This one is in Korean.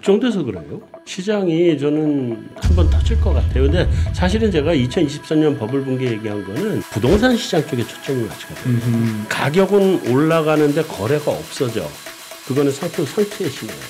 걱정돼서 그래요. 시장이 저는 한번 터질 것 같아요. 근데 사실은 제가 2023년 버블 붕괴 얘기한 거는 부동산 시장 쪽에 초점을 맞추거든요. 음. 가격은 올라가는데 거래가 없어져. 그거는 상품 설태의 신호예요.